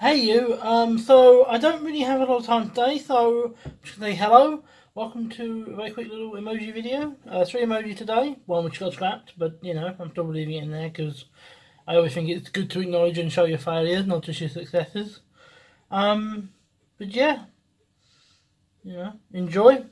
Hey you, um, so I don't really have a lot of time today, so I'm just gonna say hello. Welcome to a very quick little emoji video. Uh, three emoji today, one which got scrapped, but you know, I'm still leaving it in there because I always think it's good to acknowledge and show your failures, not just your successes. Um, but yeah, you know, enjoy.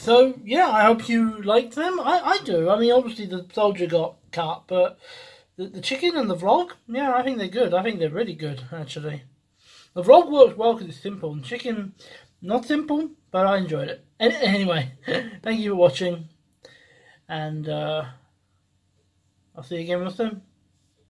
So yeah, I hope you like them. I, I do. I mean, obviously the soldier got cut, but the, the chicken and the vlog, yeah, I think they're good. I think they're really good actually. The vlog works well because it's simple, and chicken not simple, but I enjoyed it. Anyway, thank you for watching, and uh, I'll see you again real soon.